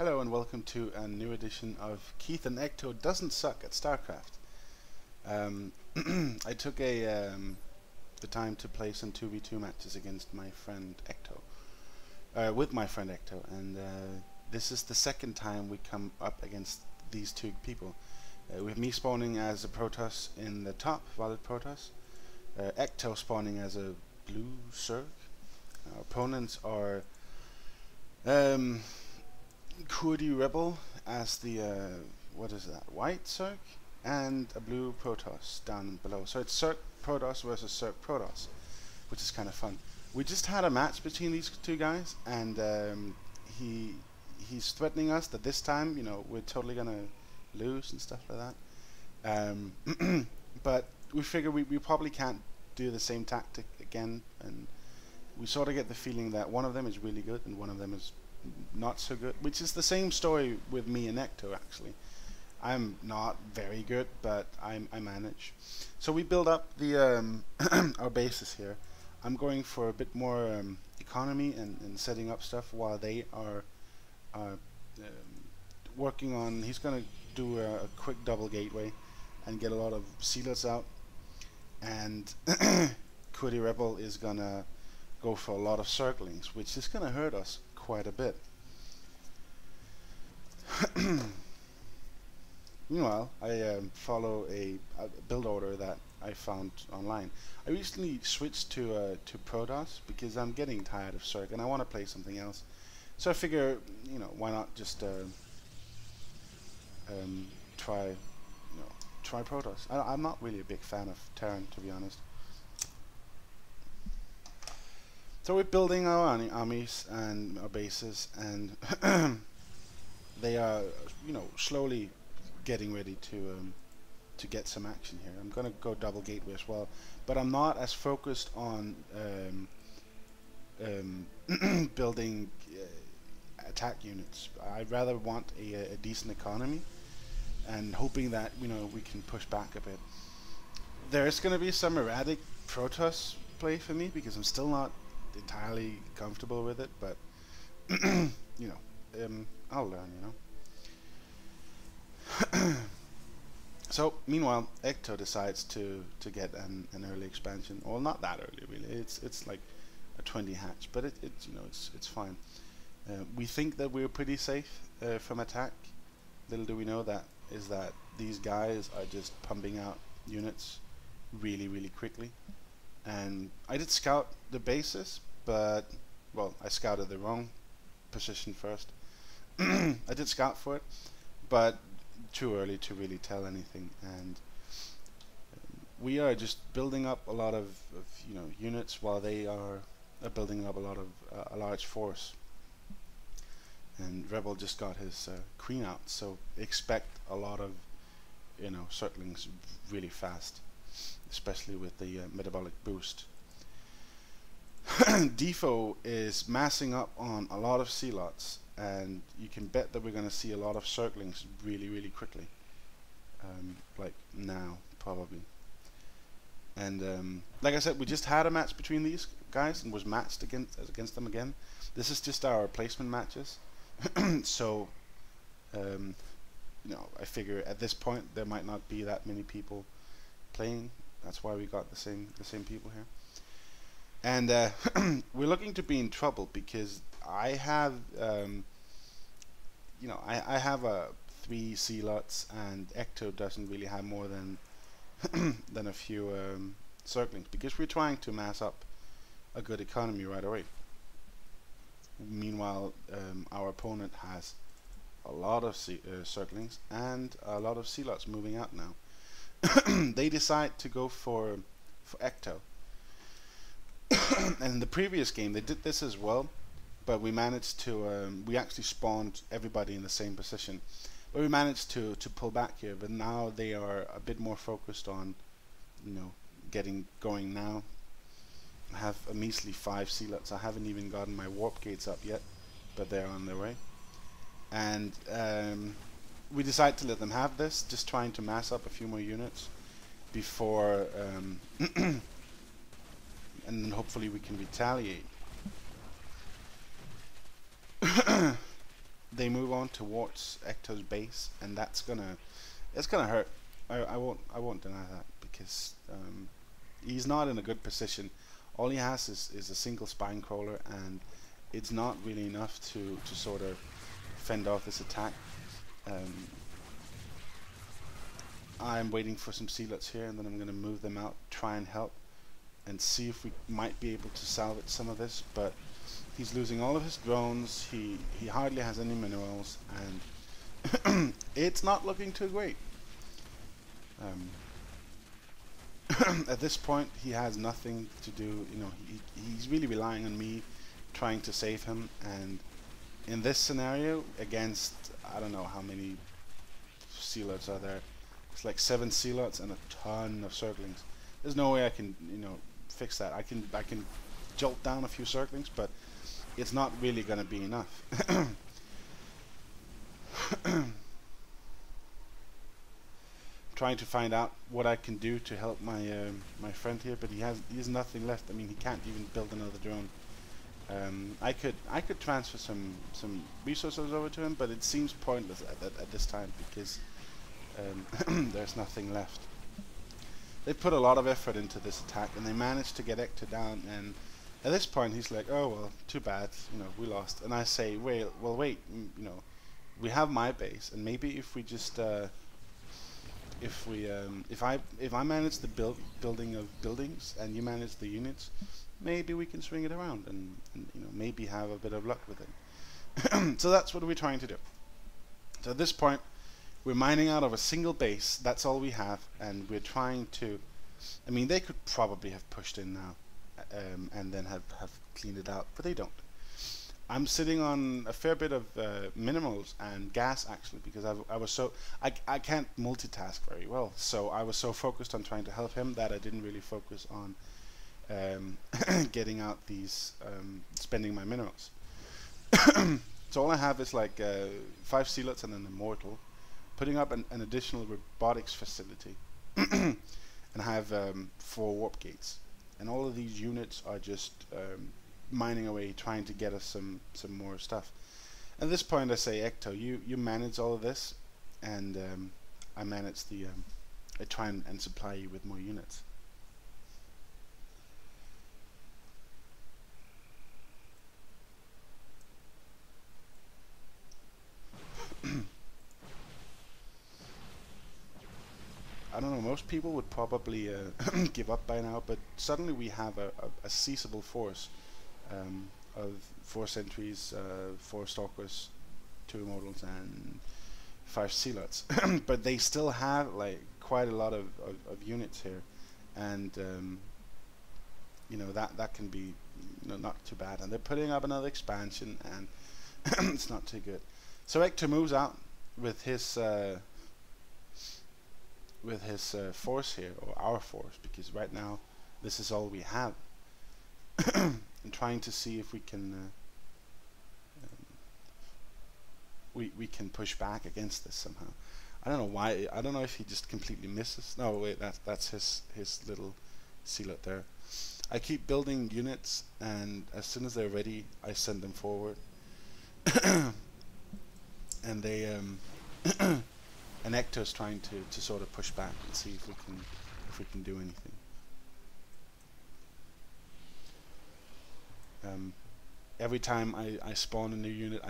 Hello and welcome to a new edition of Qieth and Ecto Doesn't Suck at StarCraft. Um, I took a um, the time to play some 2v2 matches against my friend Ecto. Uh, with my friend Ecto and uh, this is the second time we come up against these two people. Uh, have me spawning as a Protoss in the top, Violet Protoss. Uh, Ecto spawning as a blue Zerg. Our opponents are um, Kurdi Rebel as the, uh, what is that, white Zerg? And a blue Protoss down below. So it's Zerg Protoss versus Zerg Protoss, which is kind of fun. We just had a match between these two guys, and um, he he's threatening us that this time, you know, we're totally gonna lose and stuff like that. Um, but we figure we, we probably can't do the same tactic again, and we sort of get the feeling that one of them is really good and one of them is not so good, which is the same story with me and Ecto actually. I'm not very good, but I'm, I manage. So we build up the um, our bases here. I'm going for a bit more um, economy and, and setting up stuff while they are um, working on. He's going to do a, a, quick double gateway and get a lot of zealots out, and Kurdi Rebel is going to go for a lot of zerglings, which is going to hurt us quite a bit. Meanwhile, I um, follow a, a, build order that I found online. I recently switched to uh, to Protoss because I'm getting tired of Zerg and I want to play something else. So I figure, you know, why not just uh, um, try, you know, try Protoss. I, am not really a big fan of Terran, to be honest. So we're building our armies and our bases, and they are, you know, slowly getting ready to um, to get some action here. I'm going to go double gateway as well, but I'm not as focused on um, um, building uh, attack units. I'd rather want a, a, decent economy and hoping that you know we can push back a bit. There's going to be some erratic Protoss play for me because I'm still not entirely comfortable with it, but you know, um, I'll learn. You know. so meanwhile, Ecto decides to to get an, an early expansion. Well, not that early really. It's it's like a 20 hatch, but it, it's you know it's it's fine. Uh, we think that we're pretty safe uh, from attack. Little do we know that is that these guys are just pumping out units really really quickly. And I did scout the bases, but well, I scouted the wrong position first. I did scout for it, but too early to really tell anything. And um, we are just building up a lot of, of, you know units while they are building up a lot of uh, a large force. And Rebel just got his uh, queen out so expect a lot of you know zerglings really fast especially with the uh, metabolic boost. Defo is massing up on a lot of Zealots and you can bet that we're going to see a lot of zerglings really really quickly. Um, like now probably. And um, like I said we just had a match between these guys and was matched against against them again. This is just our placement matches. So um, you know I figure at this point there might not be that many people playing that's why we got the same the same people here and uh, we're looking to be in trouble because I have um, you know, I, I have a three Zealots and Ecto doesn't really have more than than a few um, zerglings because we're trying to mass up a good economy right away. Meanwhile, um, our opponent has a lot of uh, zerglings and a lot of Zealots moving out now. they decide to go for for Ecto. and in the previous game, they did this as well, but we managed to um, we actually spawned everybody in the same position. But we managed to to pull back here but now they are a bit more focused on you know getting going now. I have a measly five Zealots I haven't even gotten my warp gates up yet but they're on their way. And um, we decided to let them have this just trying to mass up a few more units before um, and then hopefully we can retaliate they move on towards Ecto's base, and that's gonna it's gonna hurt. I, I won't I won't deny that because um, he's not in a good position. All he has is, is a single spine crawler, and it's not really enough to to sort of fend off this attack. Um, I'm waiting for some zealots here, and then I'm going to move them out, try and help, and see if we might be able to salvage some of this. But he's losing all of his drones. He he hardly has any minerals, and it's not looking too great. Um, at this point, he has nothing to do. You know, he, he's really relying on me trying to save him. And in this scenario, against I don't know how many zealots are there. It's like seven zealots and a ton of zerglings. There's no way I can, you know, fix that. I can I can jolt down a few zerglings, but it's not really going to be enough. trying to find out what I can do to help my um, my friend here, but he has he has nothing left. I mean, he can't even build another drone. Um, I could I could transfer some some resources over to him, but it seems pointless at, at, at this time because um, there's nothing left. They put a lot of effort into this attack, and they managed to get Ecto down. And at this point, he's like, "Oh well, too bad. You know, we lost." And I say, "Wait, well, wait. you know, we have my base, and maybe if we just uh, if we um, if I if I manage the build building of buildings and you manage the units, maybe we can swing it around and, and you know maybe have a bit of luck with it. so that's what we're trying to do. So at this point, we're mining out of a single base. That's all we have, and we're trying to. I mean, they could probably have pushed in now, um, and then have have cleaned it out, but they don't. I'm sitting on a fair bit of uh, minerals and gas actually because I've, I was so I, I can't multitask very well. So I was so focused on trying to help him that I didn't really focus on um, getting out these um, spending my minerals. So all I have is like uh, five zealots and an immortal putting up an, an additional robotics facility and I have um, four warp gates. And all of these units are just um, mining away, trying to get us some some more stuff. At this point, I say, Ecto, you you manage all of this, and um, I manage the. Um, I try and, and supply you with more units. I don't know, most people would probably uh, give up by now, but suddenly we have a, a, a seizable force um, of four sentries, uh, four stalkers, two immortals, and five zealots. but they still have like quite a lot of, of, of units here, and um, you know that that can be you know, not too bad. And they're putting up another expansion, and it's not too good. So Ecto moves out with his uh, with his uh, force here, or our force, because right now this is all we have. and trying to see if we can uh, um, we we can push back against this somehow. I don't know why. I don't know if he just completely misses. No, wait, that's that's his his little zealot there. I keep building units, and as soon as they're ready, I send them forward. and they um, and Ecto's trying to to sort of push back and see if we can if we can do anything. Um, every time I, I spawn a new unit, I